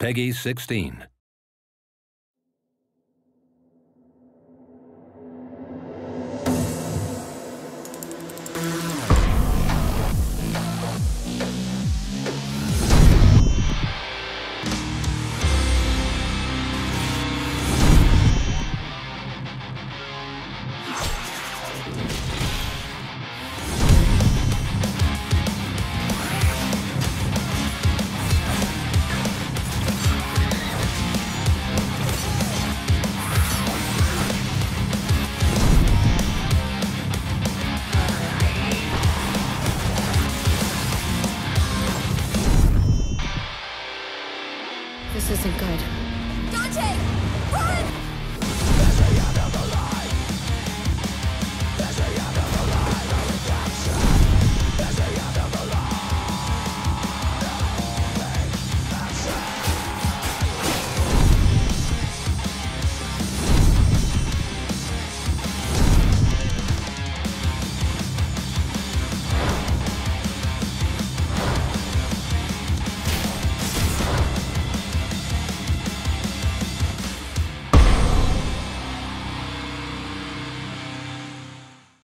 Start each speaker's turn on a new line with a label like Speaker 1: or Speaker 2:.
Speaker 1: Peggy 16.
Speaker 2: This isn't good.
Speaker 3: Dante!